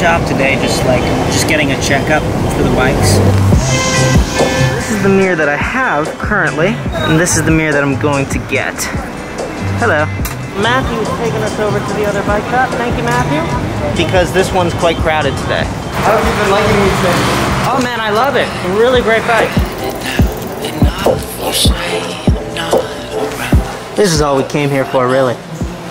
shop today, just like, just getting a checkup for the bikes. This is the mirror that I have currently, and this is the mirror that I'm going to get. Hello. Matthew's taking us over to the other bike shop. Thank you, Matthew. Because this one's quite crowded today. How have you been liking these things? Oh man, I love it. A really great bike. This is all we came here for, really.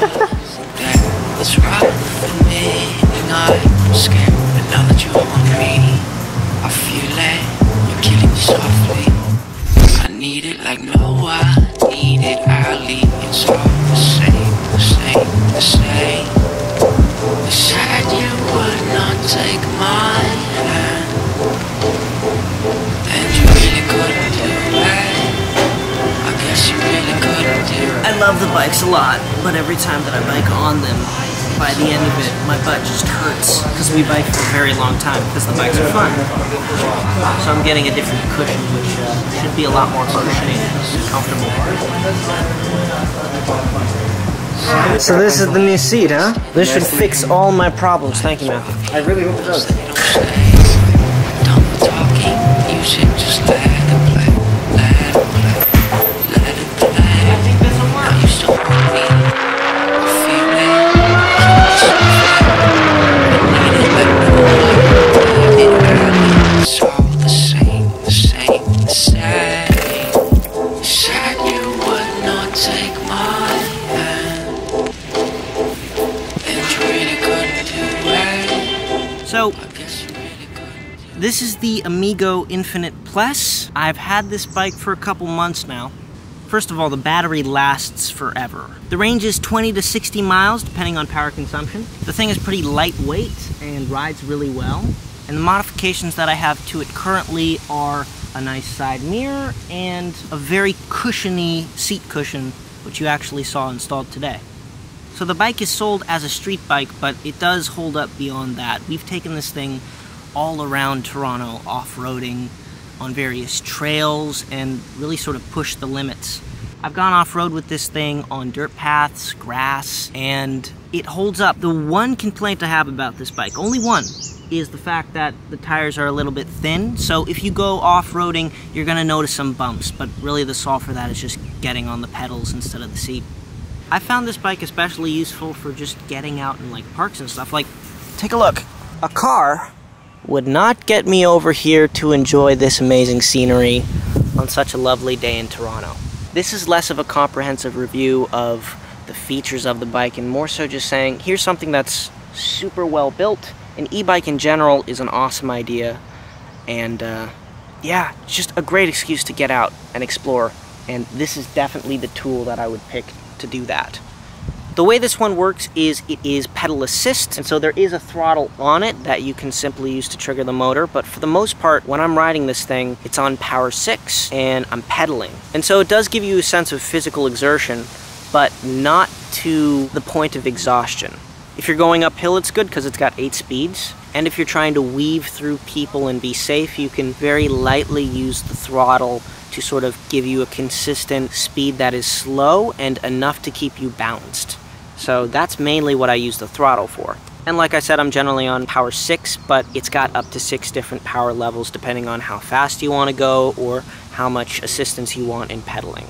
I'm scared, but now that you want me, I feel it. You're killing me softly. I need it like no one needed early. It's all the same, the same, the same. You would not take my hand, it. I it. I love the bikes a lot, but every time that I bike on them, by the end of it, my butt just hurts because we bike for a very long time because the bikes are fun. So I'm getting a different cushion, which uh, should be a lot more cushioning and comfortable. So this is the new seat, huh? This should fix all my problems. Thank you, Matthew. I really hope it does. Done with talking, you should just let it play. So This is the Amego Infinite Plus. I've had this bike for a couple months now. First of all, the battery lasts forever. The range is 20 to 60 miles, depending on power consumption. The thing is pretty lightweight and rides really well. And the modifications that I have to it currently are a nice side mirror and a very cushiony seat cushion, which you actually saw installed today. So the bike is sold as a street bike, but it does hold up beyond that. We've taken this thing all around Toronto, off-roading on various trails, and really sort of pushed the limits. I've gone off-road with this thing on dirt paths, grass, and it holds up. The one complaint I have about this bike, only one, is the fact that the tires are a little bit thin. So if you go off-roading, you're gonna notice some bumps, but really the solve for that is just getting on the pedals instead of the seat. I found this bike especially useful for just getting out in like parks and stuff. Like, take a look. A car would not get me over here to enjoy this amazing scenery on such a lovely day in Toronto. This is less of a comprehensive review of the features of the bike and more so just saying here's something that's super well built. An e-bike in general is an awesome idea and uh, yeah, just a great excuse to get out and explore. And this is definitely the tool that I would pick to do that. The way this one works is it is pedal assist, and so there is a throttle on it that you can simply use to trigger the motor, but for the most part, when I'm riding this thing, it's on power 6, and I'm pedaling. And so it does give you a sense of physical exertion, but not to the point of exhaustion. If you're going uphill, it's good because it's got 8 speeds, and if you're trying to weave through people and be safe, you can very lightly use the throttle to sort of give you a consistent speed that is slow and enough to keep you balanced. So that's mainly what I use the throttle for. And like I said, I'm generally on power 6, but it's got up to 6 different power levels depending on how fast you want to go or how much assistance you want in pedaling.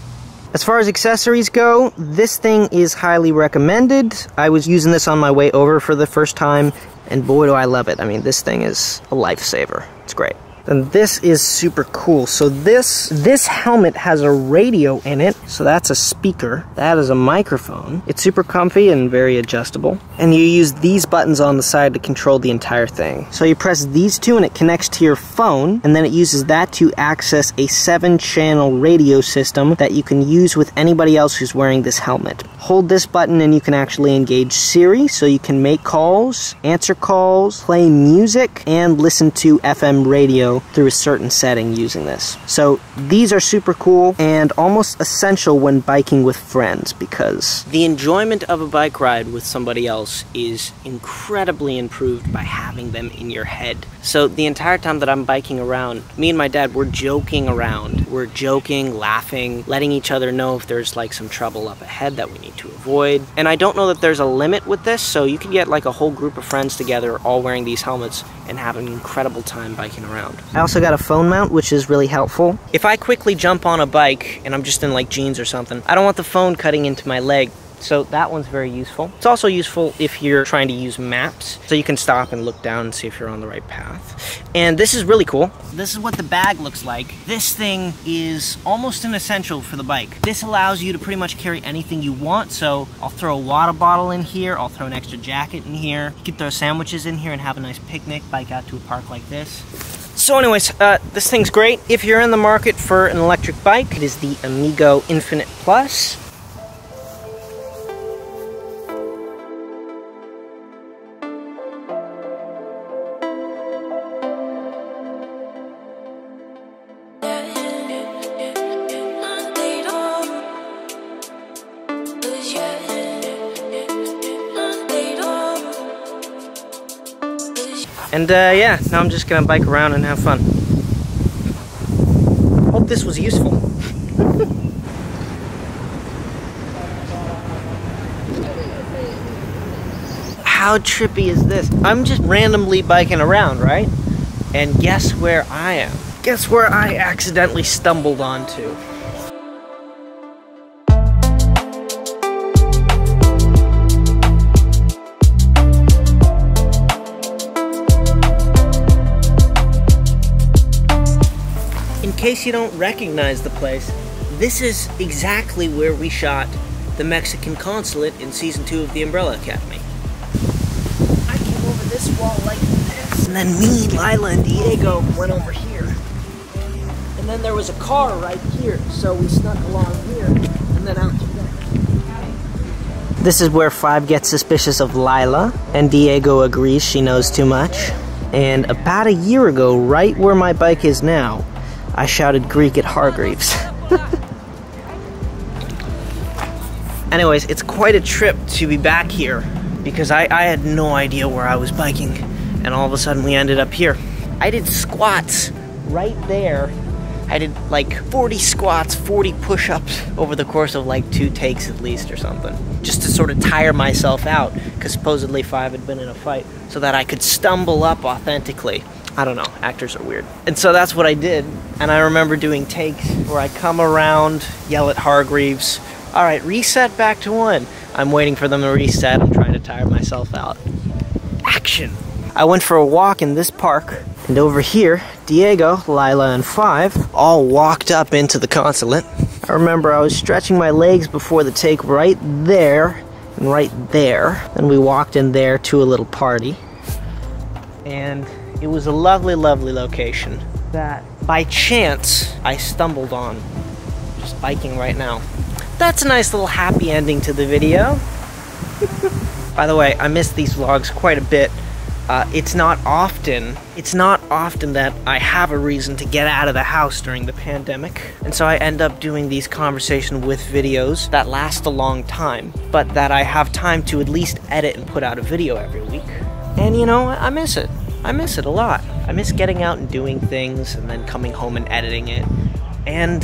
As far as accessories go, this thing is highly recommended. I was using this on my way over for the first time, and boy do I love it. I mean, this thing is a lifesaver. It's great. And this is super cool. So this this helmet has a radio in it. So that's a speaker. That is a microphone. It's super comfy and very adjustable. And you use these buttons on the side to control the entire thing. So you press these two and it connects to your phone and then it uses that to access a seven channel radio system that you can use with anybody else who's wearing this helmet. Hold this button and you can actually engage Siri so you can make calls, answer calls, play music, and listen to FM radio through a certain setting using this. So these are super cool and almost essential when biking with friends because the enjoyment of a bike ride with somebody else is incredibly improved by having them in your head. So the entire time that I'm biking around, me and my dad were joking around We're joking, laughing, letting each other know if there's like some trouble up ahead that we need to avoid. And I don't know that there's a limit with this, so you can get like a whole group of friends together all wearing these helmets and have an incredible time biking around. I also got a phone mount, which is really helpful. If I quickly jump on a bike and I'm just in like jeans or something, I don't want the phone cutting into my leg so that one's very useful. It's also useful if you're trying to use maps, so you can stop and look down and see if you're on the right path. And this is really cool. This is what the bag looks like. This thing is almost an essential for the bike. This allows you to pretty much carry anything you want, so I'll throw a water bottle in here, I'll throw an extra jacket in here, you can throw sandwiches in here and have a nice picnic, bike out to a park like this. So anyways, uh, this thing's great. If you're in the market for an electric bike, it is the Amego Infinite Plus. And uh, yeah, now I'm just gonna bike around and have fun. Hope this was useful. How trippy is this? I'm just randomly biking around, right? And guess where I am? Guess where I accidentally stumbled onto? Case you don't recognize the place, this is exactly where we shot the Mexican consulate in season two of the Umbrella Academy. I came over this wall like this, and then me, Lila, and Diego went over here. And then there was a car right here, so we snuck along here, and then out through there. This is where Five gets suspicious of Lila, and Diego agrees she knows too much. And about a year ago, right where my bike is now, I shouted Greek at Hargreaves. Anyways, it's quite a trip to be back here because I, I had no idea where I was biking, and all of a sudden we ended up here. I did squats right there. I did like 40 squats, 40 push ups over the course of like two takes at least or something, just to sort of tire myself out because supposedly Five had been in a fight so that I could stumble up authentically. I don't know, actors are weird. And so that's what I did. And I remember doing takes where I come around, yell at Hargreaves, all right, reset back to one. I'm waiting for them to reset. I'm trying to tire myself out. Action! I went for a walk in this park, and over here, Diego, Lila, and Five all walked up into the consulate. I remember I was stretching my legs before the take right there and right there. And we walked in there to a little party. And it was a lovely, lovely location that by chance I stumbled on. Just biking right now. That's a nice little happy ending to the video. By the way, I miss these vlogs quite a bit. Uh, it's not often, it's not often that I have a reason to get out of the house during the pandemic. And so I end up doing these conversation with videos that last a long time, but that I have time to at least edit and put out a video every week. And you know, I miss it. I miss it a lot. I miss getting out and doing things and then coming home and editing it. And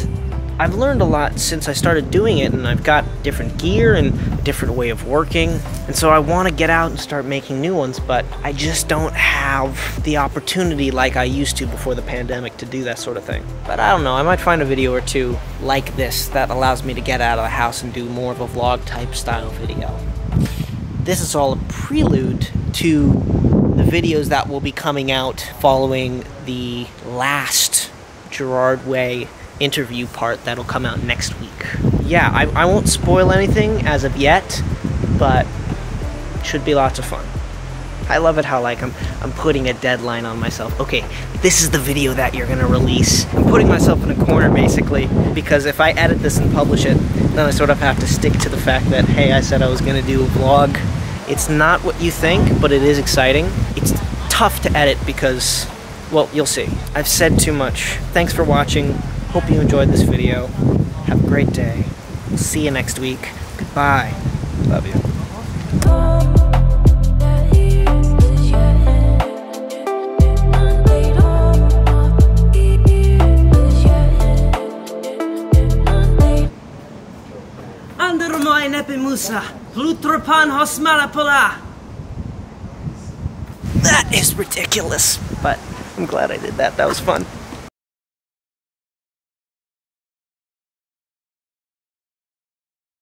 I've learned a lot since I started doing it, and I've got different gear and a different way of working. And so I want to get out and start making new ones, but I just don't have the opportunity like I used to before the pandemic to do that sort of thing. But I don't know, I might find a video or two like this that allows me to get out of the house and do more of a vlog type style video. This is all a prelude to videos that will be coming out following the last Gerard Way interview part that'll come out next week. Yeah, I, I won't spoil anything as of yet, but should be lots of fun. I love it how like I'm I'm putting a deadline on myself. Okay, this is the video that you're gonna release. I'm putting myself in a corner basically because if I edit this and publish it, then I sort of have to stick to the fact that hey, I said I was gonna do a vlog. It's not what you think, but it is exciting tough to edit because, well, you'll see. I've said too much. Thanks for watching. Hope you enjoyed this video. Have a great day. See you next week. Goodbye. Love you. Andermoin epimusa, Plutropan hosmarapula. That is ridiculous, but I'm glad I did that. That was fun.